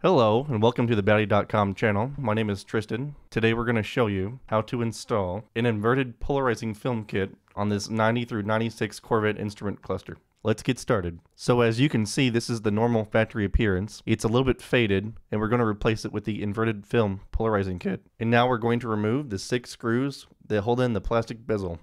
Hello and welcome to the Batee.com channel. My name is Tristan. Today we're going to show you how to install an inverted polarizing film kit on this 90 through 96 Corvette instrument cluster. Let's get started. So as you can see, this is the normal factory appearance. It's a little bit faded, and we're going to replace it with the inverted film polarizing kit. And now we're going to remove the six screws that hold in the plastic bezel.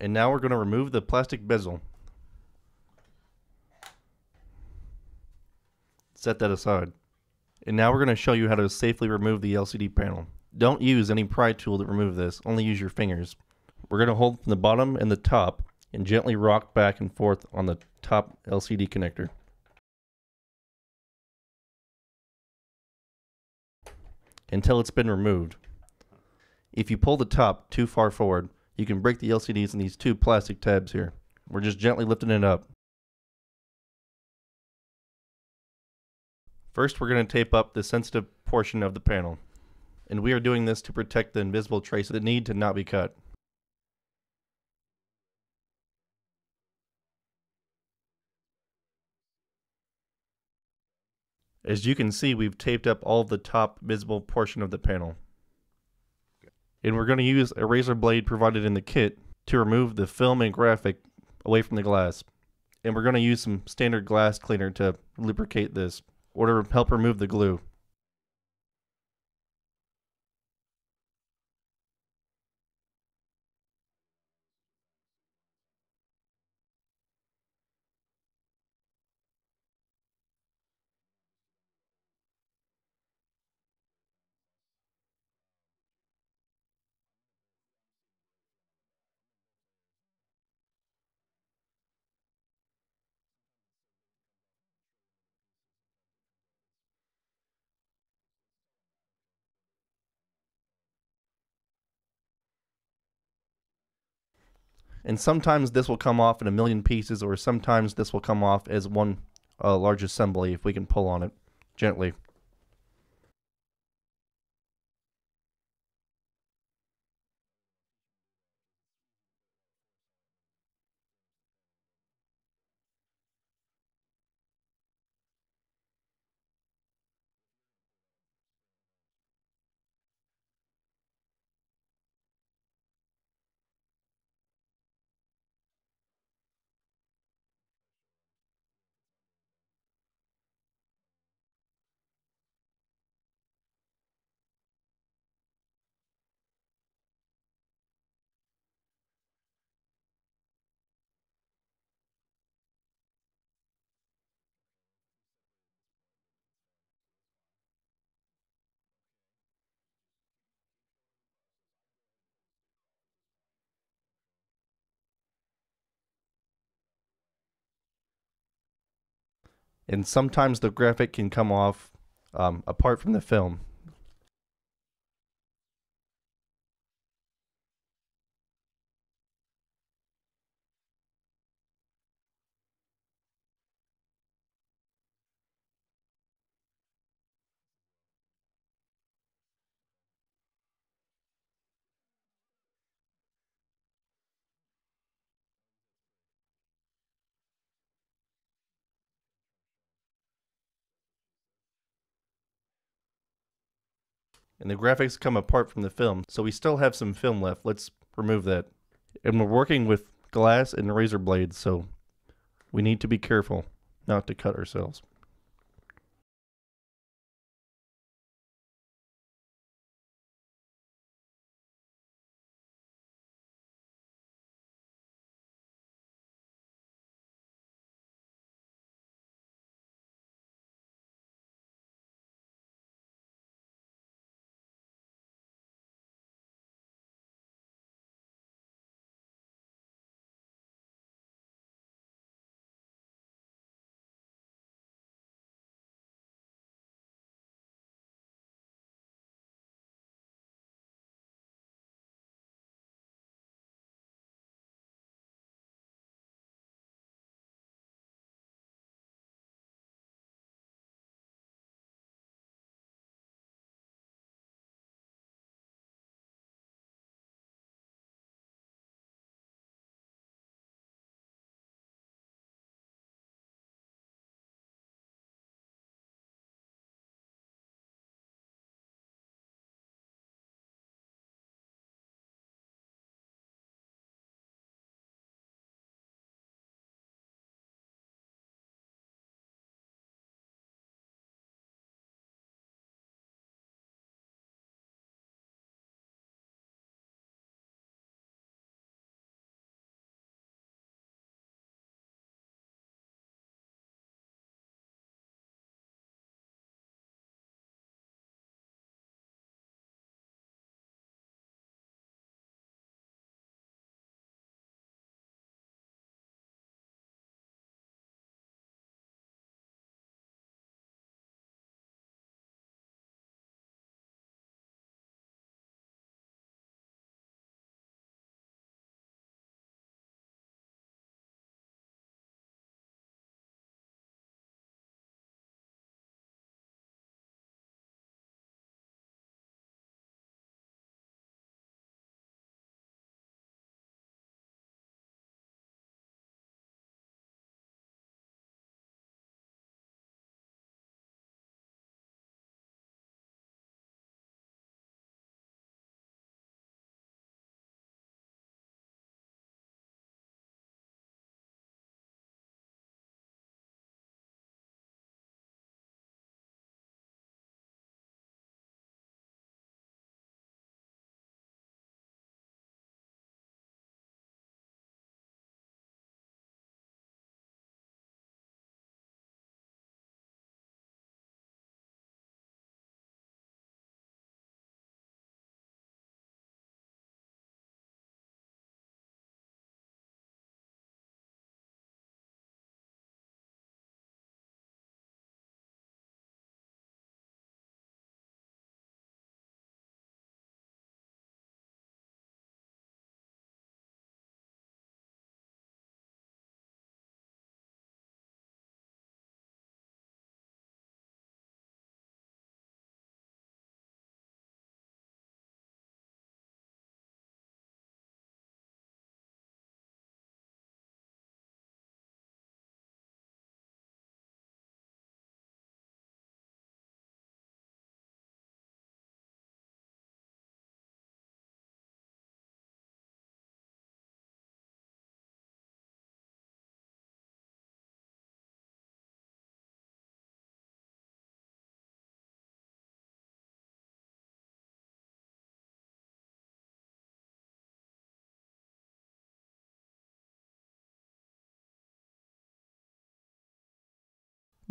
And now we're going to remove the plastic bezel. Set that aside. And now we're going to show you how to safely remove the LCD panel. Don't use any pry tool to remove this, only use your fingers. We're going to hold from the bottom and the top and gently rock back and forth on the top LCD connector. Until it's been removed. If you pull the top too far forward, you can break the LCDs in these two plastic tabs here. We're just gently lifting it up. First, we're going to tape up the sensitive portion of the panel. And we are doing this to protect the invisible traces that need to not be cut. As you can see, we've taped up all the top visible portion of the panel and we're going to use a razor blade provided in the kit to remove the film and graphic away from the glass. And we're going to use some standard glass cleaner to lubricate this or to help remove the glue. And sometimes this will come off in a million pieces, or sometimes this will come off as one uh, large assembly if we can pull on it gently. And sometimes the graphic can come off um, apart from the film. And the graphics come apart from the film, so we still have some film left. Let's remove that. And we're working with glass and razor blades, so we need to be careful not to cut ourselves.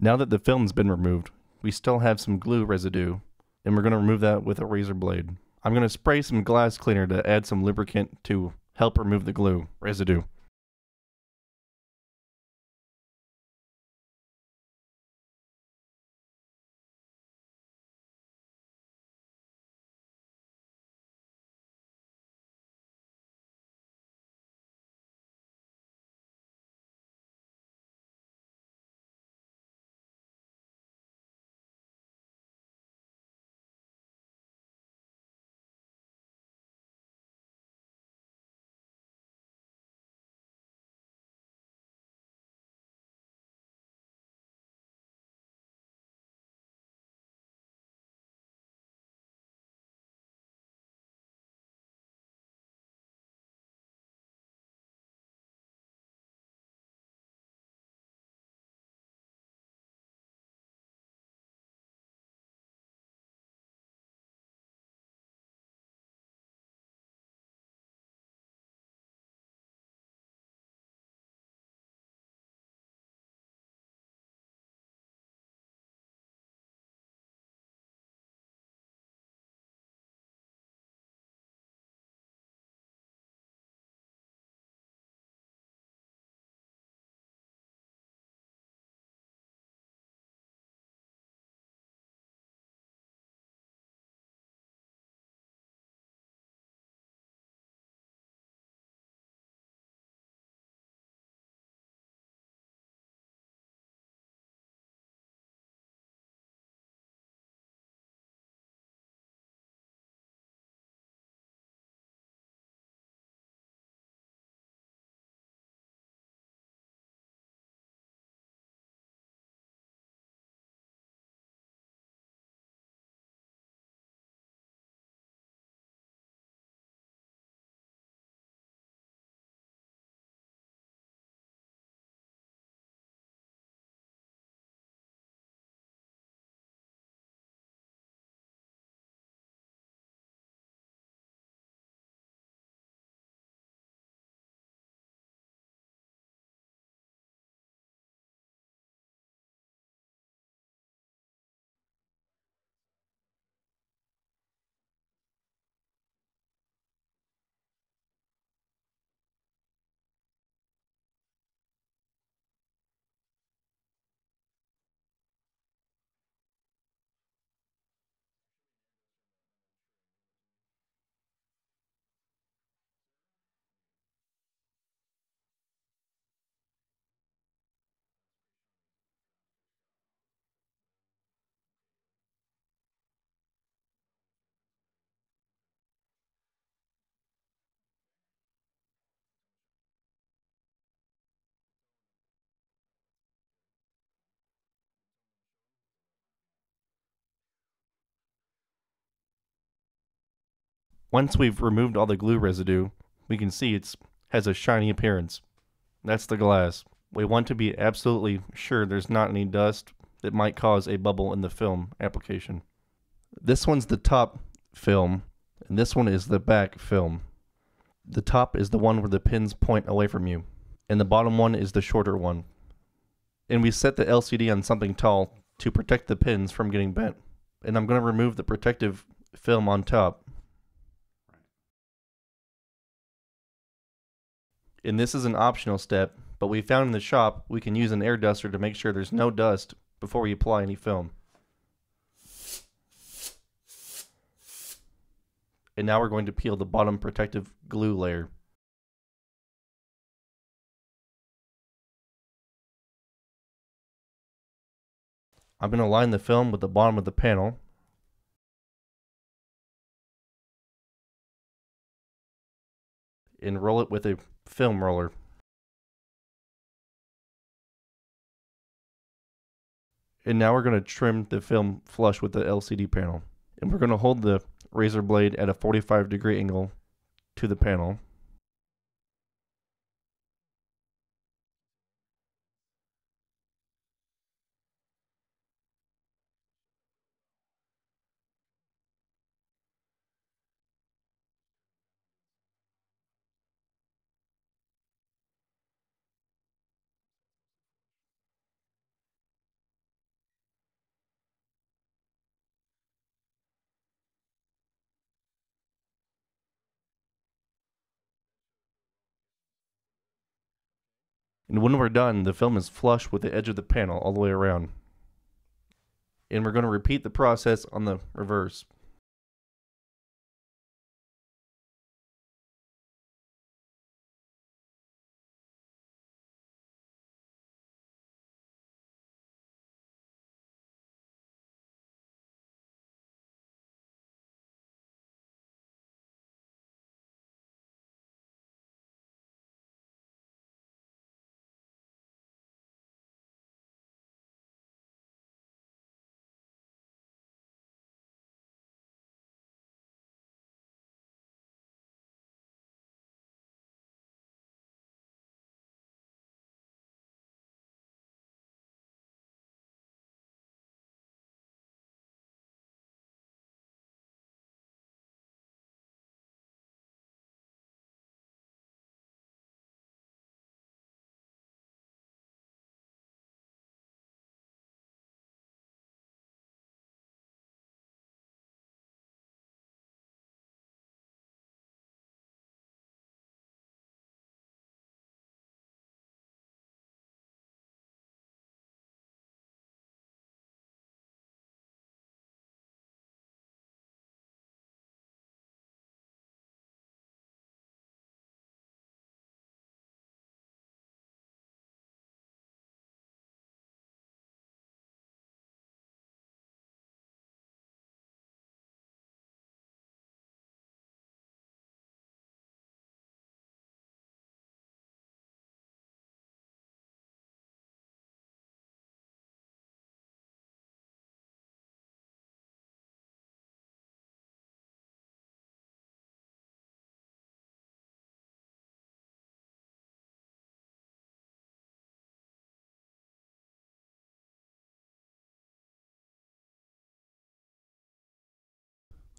Now that the film's been removed, we still have some glue residue, and we're going to remove that with a razor blade. I'm going to spray some glass cleaner to add some lubricant to help remove the glue residue. Once we've removed all the glue residue, we can see it has a shiny appearance. That's the glass. We want to be absolutely sure there's not any dust that might cause a bubble in the film application. This one's the top film, and this one is the back film. The top is the one where the pins point away from you, and the bottom one is the shorter one. And we set the LCD on something tall to protect the pins from getting bent. And I'm going to remove the protective film on top. And this is an optional step, but we found in the shop we can use an air duster to make sure there's no dust before we apply any film. And now we're going to peel the bottom protective glue layer. I'm going to line the film with the bottom of the panel. And roll it with a film roller. And now we're going to trim the film flush with the LCD panel. And we're going to hold the razor blade at a 45 degree angle to the panel. And when we're done, the film is flush with the edge of the panel all the way around. And we're going to repeat the process on the reverse.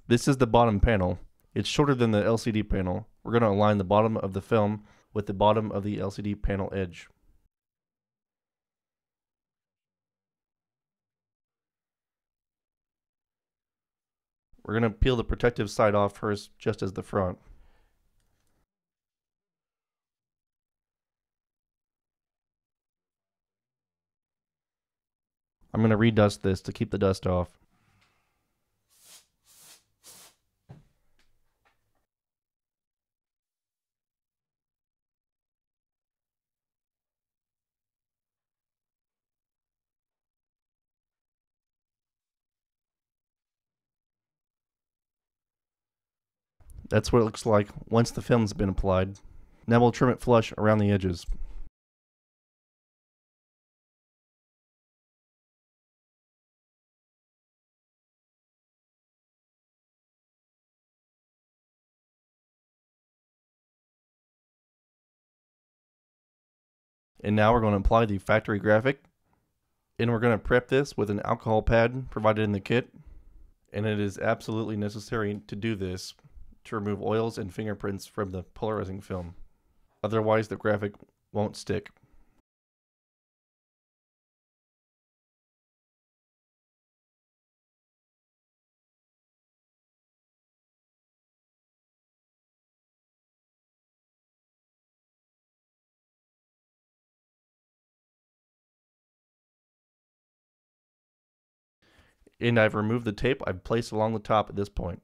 This is the bottom panel. It's shorter than the LCD panel. We're going to align the bottom of the film with the bottom of the LCD panel edge. We're going to peel the protective side off first, just as the front. I'm going to redust this to keep the dust off. That's what it looks like once the film's been applied. Now we'll trim it flush around the edges. And now we're going to apply the factory graphic. And we're going to prep this with an alcohol pad provided in the kit. And it is absolutely necessary to do this to remove oils and fingerprints from the polarizing film. Otherwise, the graphic won't stick. And I've removed the tape I've placed along the top at this point.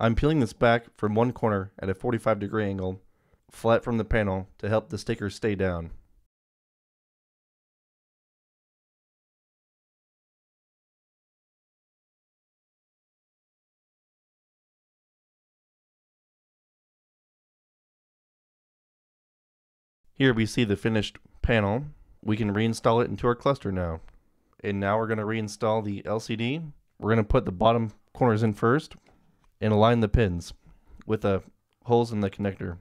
I'm peeling this back from one corner at a 45 degree angle, flat from the panel to help the sticker stay down. Here we see the finished panel. We can reinstall it into our cluster now. And now we're going to reinstall the LCD. We're going to put the bottom corners in first and align the pins with the holes in the connector.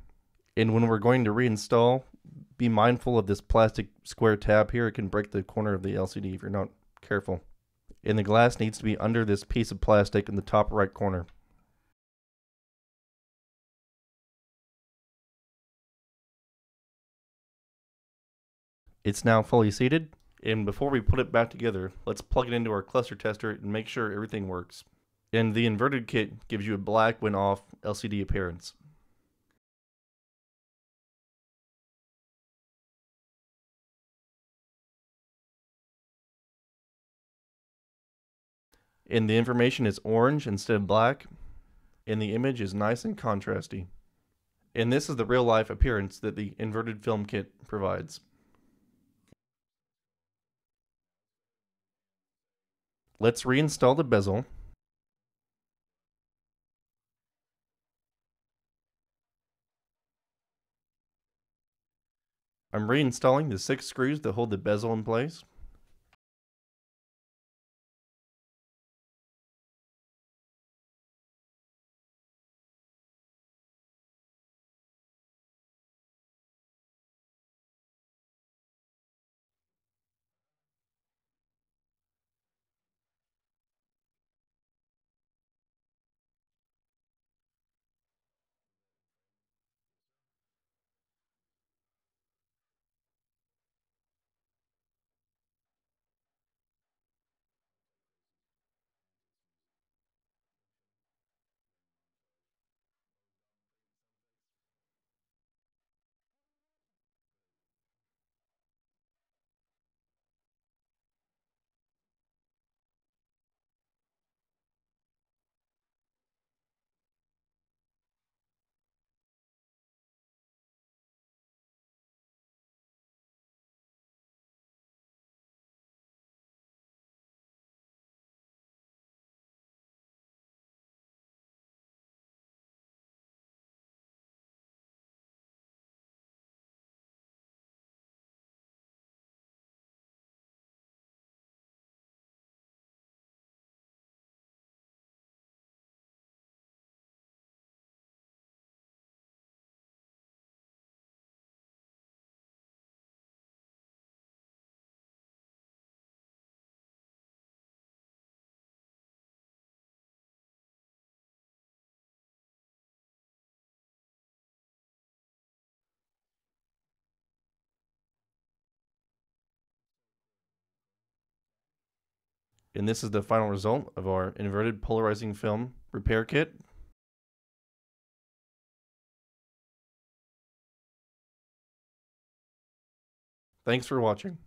And when we're going to reinstall, be mindful of this plastic square tab here. It can break the corner of the LCD if you're not careful. And the glass needs to be under this piece of plastic in the top right corner. It's now fully seated, and before we put it back together, let's plug it into our cluster tester and make sure everything works. And the inverted kit gives you a black when off LCD appearance. And the information is orange instead of black, and the image is nice and contrasty. And this is the real life appearance that the inverted film kit provides. Let's reinstall the bezel. I'm reinstalling the six screws that hold the bezel in place. And this is the final result of our inverted polarizing film repair kit. Thanks for watching.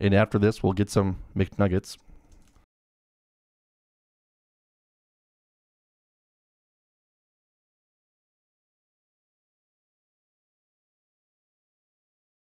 And after this, we'll get some McNuggets.